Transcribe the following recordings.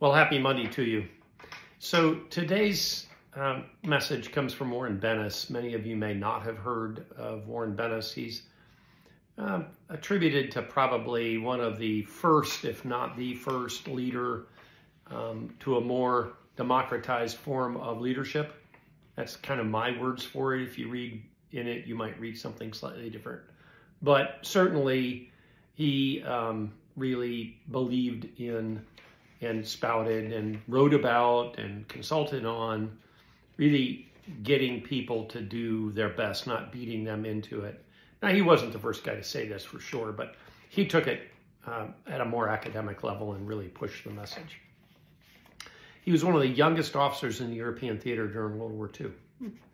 Well, happy Monday to you. So today's um, message comes from Warren Bennis. Many of you may not have heard of Warren Bennis. He's uh, attributed to probably one of the first, if not the first, leader um, to a more democratized form of leadership. That's kind of my words for it. If you read in it, you might read something slightly different. But certainly, he um, really believed in and spouted and wrote about and consulted on really getting people to do their best, not beating them into it. Now, he wasn't the first guy to say this for sure, but he took it uh, at a more academic level and really pushed the message. He was one of the youngest officers in the European theater during World War II.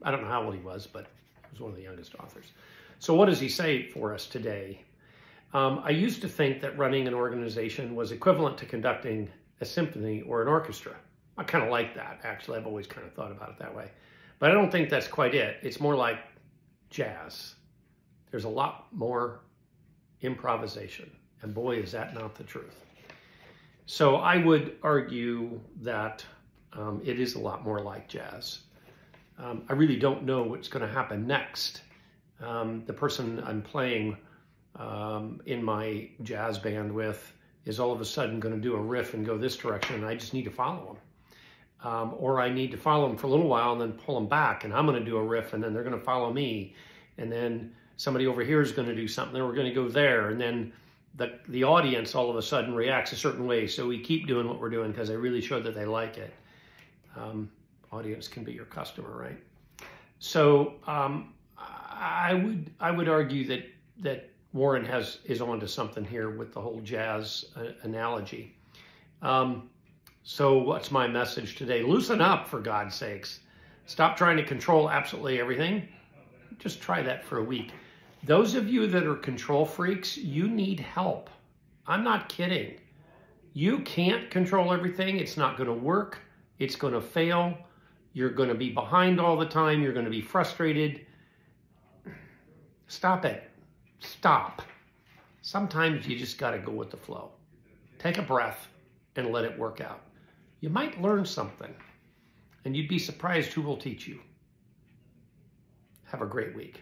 I don't know how old he was, but he was one of the youngest authors. So, what does he say for us today? Um, I used to think that running an organization was equivalent to conducting a symphony or an orchestra. I kind of like that, actually. I've always kind of thought about it that way. But I don't think that's quite it. It's more like jazz. There's a lot more improvisation. And boy, is that not the truth. So I would argue that um, it is a lot more like jazz. Um, I really don't know what's going to happen next. Um, the person I'm playing um, in my jazz band with is all of a sudden going to do a riff and go this direction, and I just need to follow them. Um, or I need to follow them for a little while and then pull them back, and I'm going to do a riff, and then they're going to follow me, and then somebody over here is going to do something, and we're going to go there, and then the the audience all of a sudden reacts a certain way. So we keep doing what we're doing because I really show that they like it. Um, audience can be your customer, right? So um, I would I would argue that that Warren has is onto something here with the whole jazz uh, analogy. Um, so what's my message today? Loosen up, for God's sakes. Stop trying to control absolutely everything. Just try that for a week. Those of you that are control freaks, you need help. I'm not kidding. You can't control everything. It's not going to work. It's going to fail. You're going to be behind all the time. You're going to be frustrated. Stop it. Stop. Sometimes you just got to go with the flow. Take a breath and let it work out. You might learn something, and you'd be surprised who will teach you. Have a great week.